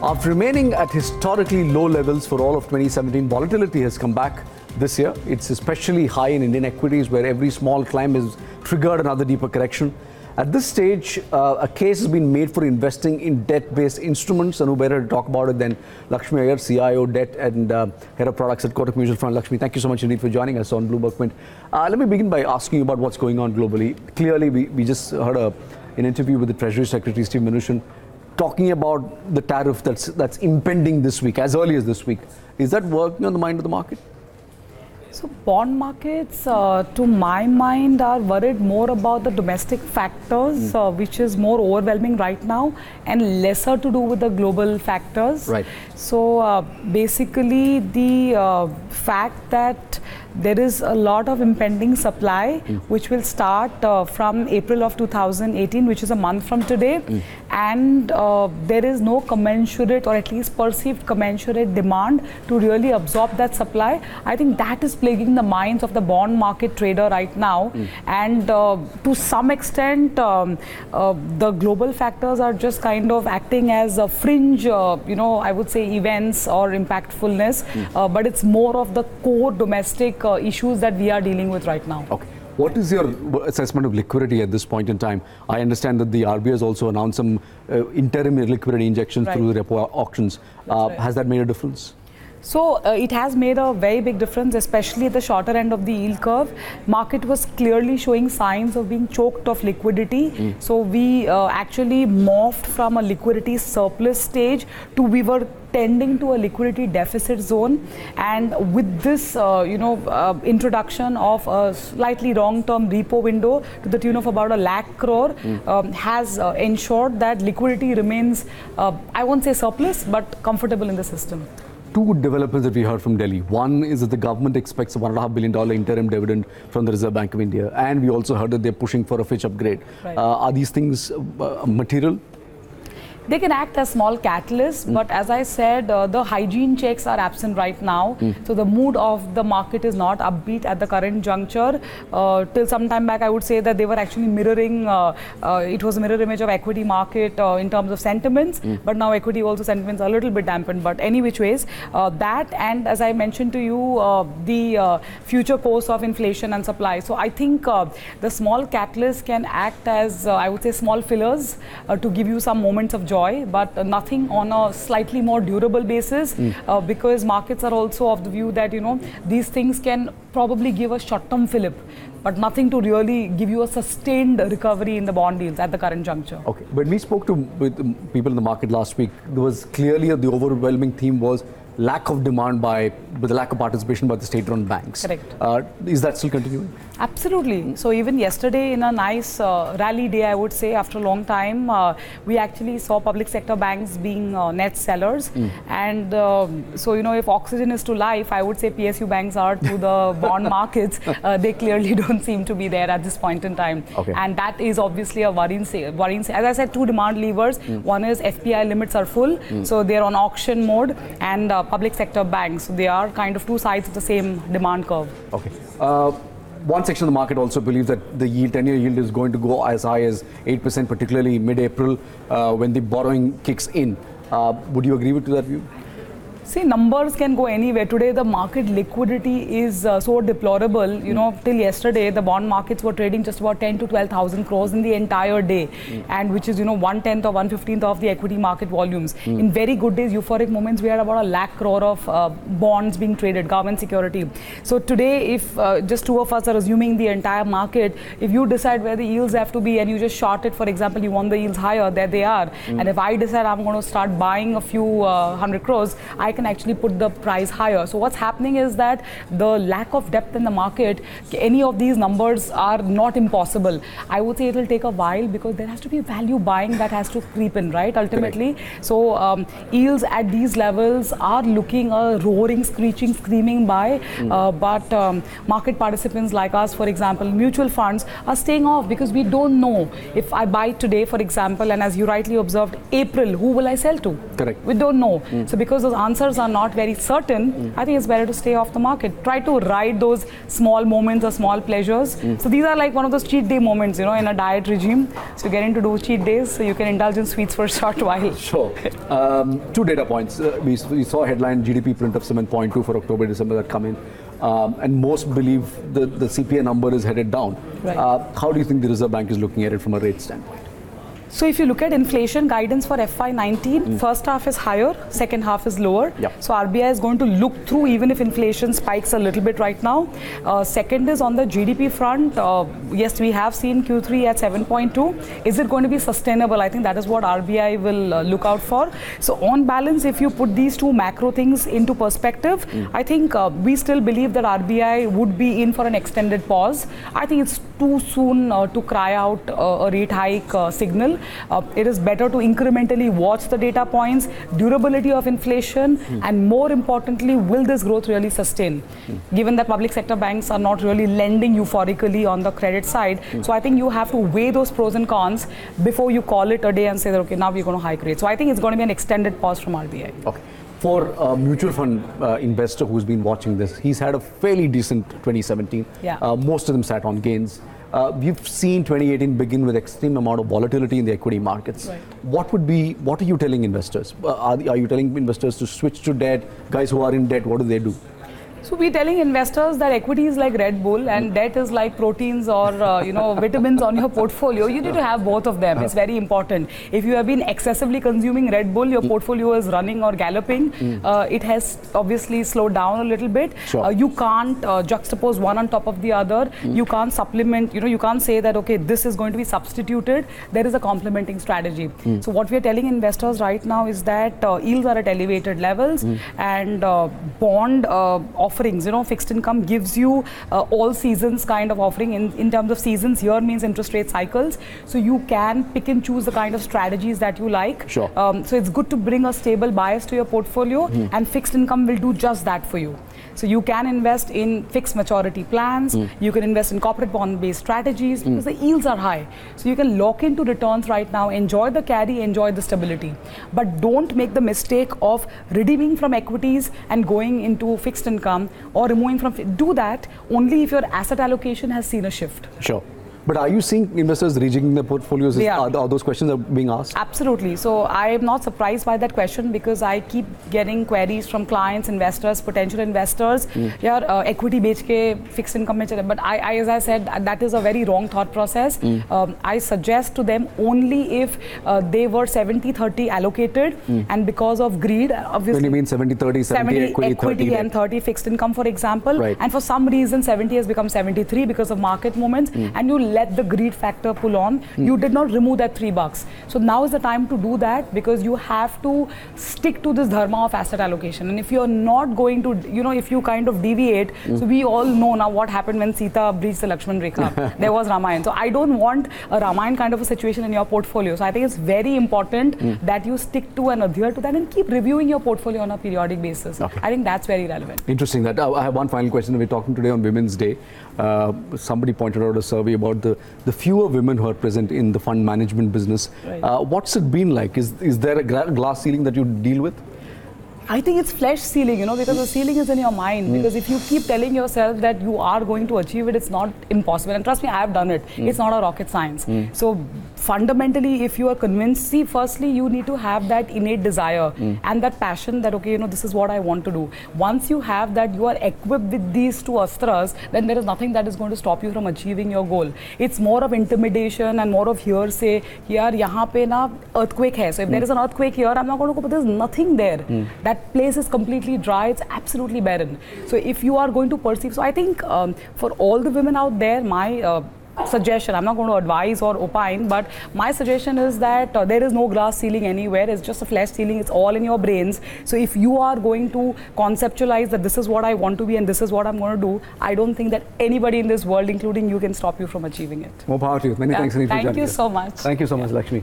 After remaining at historically low levels for all of 2017, volatility has come back this year. It's especially high in Indian equities, where every small climb has triggered another deeper correction. At this stage, uh, a case has been made for investing in debt-based instruments, and who better to talk about it than Lakshmi Iyer, CIO Debt and uh, Head of Products at Kotak Mutual Fund. Lakshmi, thank you so much indeed for joining us on Bloomberg. Uh, let me begin by asking you about what's going on globally. Clearly, we, we just heard a, an interview with the Treasury Secretary, Steve Mnuchin, talking about the tariff that's, that's impending this week, as early as this week. Is that working on the mind of the market? So bond markets, uh, to my mind, are worried more about the domestic factors, mm. uh, which is more overwhelming right now, and lesser to do with the global factors. Right. So uh, basically, the uh, fact that there is a lot of impending supply, mm. which will start uh, from April of 2018, which is a month from today, mm. And uh, there is no commensurate or at least perceived commensurate demand to really absorb that supply. I think that is plaguing the minds of the bond market trader right now. Mm. And uh, to some extent, um, uh, the global factors are just kind of acting as a fringe, uh, you know, I would say events or impactfulness, mm. uh, but it's more of the core domestic uh, issues that we are dealing with right now. Okay. What is your assessment of liquidity at this point in time? I understand that the RBI has also announced some uh, interim liquidity injections right. through the repo auctions. Right. Has that made a difference? So uh, it has made a very big difference, especially at the shorter end of the yield curve. Market was clearly showing signs of being choked of liquidity. Mm. So we uh, actually morphed from a liquidity surplus stage to we were tending to a liquidity deficit zone and with this uh, you know uh, introduction of a slightly long term repo window to the tune of about a lakh crore mm. um, has uh, ensured that liquidity remains uh, i won't say surplus but comfortable in the system two developments that we heard from Delhi. One is that the government expects a $1.5 billion interim dividend from the Reserve Bank of India. And we also heard that they're pushing for a Fitch upgrade. Right. Uh, are these things uh, material? They can act as small catalysts, mm. but as I said, uh, the hygiene checks are absent right now. Mm. So the mood of the market is not upbeat at the current juncture. Uh, till some time back, I would say that they were actually mirroring, uh, uh it was a mirror image of equity market uh, in terms of sentiments, mm. but now equity also sentiments are a little bit dampened. But any which ways, uh, that and as I mentioned to you, the future course of inflation and supply. So I think the small catalysts can act as, I would say, small fillers to give you some moments of joy joy, but nothing on a slightly more durable basis mm. uh, because markets are also of the view that, you know, these things can probably give a short-term fillip but nothing to really give you a sustained recovery in the bond deals at the current juncture. Okay, when we spoke to people in the market last week, there was clearly the overwhelming theme was lack of demand by, with the lack of participation by the state-run banks. Correct. Uh, is that still continuing? Absolutely. So even yesterday, in a nice uh, rally day, I would say, after a long time, uh, we actually saw public sector banks being uh, net sellers. Mm. And um, so, you know, if oxygen is to life, I would say PSU banks are to the bond markets. Uh, they clearly don't seem to be there at this point in time. Okay. And that is obviously a worrying, worrying. As I said, two demand levers. Mm. One is FPI limits are full, mm. so they're on auction mode, and uh, public sector banks. So they are kind of two sides of the same demand curve. Okay. Uh, one section of the market also believes that the yield, 10-year yield is going to go as high as 8%, particularly mid-April uh, when the borrowing kicks in. Uh, would you agree with that view? See, numbers can go anywhere. Today, the market liquidity is uh, so deplorable. You mm. know, till yesterday, the bond markets were trading just about 10 to 12,000 crores in the entire day, mm. and which is, you know, one tenth or one fifteenth of the equity market volumes. Mm. In very good days, euphoric moments, we had about a lakh crore of uh, bonds being traded, government security. So today, if uh, just two of us are assuming the entire market, if you decide where the yields have to be and you just short it, for example, you want the yields higher, there they are. Mm. And if I decide I'm going to start buying a few uh, hundred crores, I can actually put the price higher. So what's happening is that the lack of depth in the market, any of these numbers are not impossible. I would say it will take a while because there has to be value buying that has to creep in, right? Ultimately. Correct. So um, yields at these levels are looking a roaring, screeching, screaming buy. Mm. Uh, but um, market participants like us, for example, mutual funds are staying off because we don't know if I buy today, for example, and as you rightly observed, April, who will I sell to? Correct. We don't know. Mm. So because those answers answers are not very certain, I think it's better to stay off the market. Try to ride those small moments or small pleasures. So these are like one of those cheat day moments, you know, in a diet regime. So you're getting to do cheat days, so you can indulge in sweets for a short while. Sure. Um, two data points. Uh, we, we saw a headline GDP print of 7.2 for October, December that come in. Um, and most believe the, the CPI number is headed down. Right. Uh, how do you think the Reserve Bank is looking at it from a rate standpoint? So if you look at inflation guidance for FY19, first half is higher, second half is lower. So RBI is going to look through even if inflation spikes a little bit right now. Uh, second is on the GDP front. Uh, yes, we have seen Q3 at 7.2. Is it going to be sustainable? I think that is what RBI will uh, look out for. So on balance, if you put these two macro things into perspective, I think uh, we still believe that RBI would be in for an extended pause. I think it's too soon uh, to cry out uh, a rate hike uh, Uh, it is better to incrementally watch the data points, durability of inflation, and more importantly, will this growth really sustain? Given that public sector banks are not really lending euphorically on the credit side, so I think you have to weigh those pros and cons before you call it a day and say that okay, now we're going to hike rates. So I think it's going to be an extended pause from RBI. Okay. For a mutual fund uh, investor who's been watching this, he's had a fairly decent 2017. Yeah. Uh, most of them sat on gains. Uh, we've seen 2018 begin with extreme amount of volatility in the equity markets. Right. What would be? What are you telling investors? Uh, are, are you telling investors to switch to debt? Guys who are in debt, what do they do? So we're telling investors that equity is like Red Bull and debt is like proteins or uh, you know vitamins on your portfolio. You need to have both of them. It's very important. If you have been excessively consuming Red Bull, your portfolio is running or galloping. Uh, it has obviously slowed down a little bit. Sure. Uh, you can't uh, juxtapose one on top of the other. You can't supplement. You know you can't say that okay this is going to be substituted. There is a complementing strategy. So what we are telling investors right now is that uh, yields are at elevated levels and uh, bond uh, offerings, you know, fixed income gives you uh, all seasons kind of offering. In, in terms of seasons, here means interest rate cycles. So you can pick and choose the kind of strategies that you like. Sure. Um, so it's good to bring a stable bias to your portfolio, and fixed income will do just that for you. So you can invest in fixed maturity plans. Hmm. You can invest in corporate bond-based strategies because the yields are high. So you can lock into returns right now, enjoy the carry, enjoy the stability. But don't make the mistake of redeeming from equities and going into fixed income or removing from. Do that only if your asset allocation has seen a shift. Sure. But are you seeing investors rejigging their portfolios? They are. Are, are those questions are being asked? Absolutely. So I am not surprised by that question because I keep getting queries from clients, investors, potential investors. Yeah, uh, equity बेच के fixed income में चले. But I, I, as I said, that is a very wrong thought process. Um, I suggest to them only if uh, they were 70-30 allocated and because of greed, obviously. When you mean 70 30, 70, equity, 30 and 30 fixed income, for example. Right. And for some reason, 70 has become 73 because of market movements, and you let the greed factor pull on. You did not remove that three bucks. So now is the time to do that because you have to stick to this dharma of asset allocation. And if you're not going to, you know, if you kind of deviate, so we all know now what happened when Sita breached the Lakshman Rekha. there was Ramayan. So I don't want a Ramayan kind of a situation in your portfolio. So I think it's very important that you stick to and adhere to that and keep reviewing your portfolio on a periodic basis. Okay. I think that's very relevant. Interesting. That uh, I have one final question. We're talking today on Women's Day. Uh, somebody pointed out a survey about the, the fewer women who are present in the fund management business. Right. Uh, what's it been like? Is is there a glass ceiling that you deal with? I think it's flesh ceiling, you know, because the ceiling is in your mind. Mm. Because if you keep telling yourself that you are going to achieve it, it's not impossible. And trust me, I have done it. Mm. It's not a rocket science. Mm. So fundamentally, if you are convinced, see, firstly, you need to have that innate desire hmm. and that passion that, okay, you know, this is what I want to do. Once you have that, you are equipped with these two astras, then there is nothing that is going to stop you from achieving your goal. It's more of intimidation and more of hearsay. Here, yahan pe na earthquake hai. So if hmm. there is an earthquake here, I'm not going to go, but there's nothing there. Hmm. That place is completely dry. It's absolutely barren. So if you are going to perceive, so I think um, for all the women out there, my uh, suggestion i'm not going to advise or opine but my suggestion is that uh, there is no glass ceiling anywhere it's just a flesh ceiling it's all in your brains so if you are going to conceptualize that this is what i want to be and this is what i'm going to do i don't think that anybody in this world including you can stop you from achieving it More power to you. Many Yeah. thanks, Anita, thank you so much Thank you so much, Lakshmi.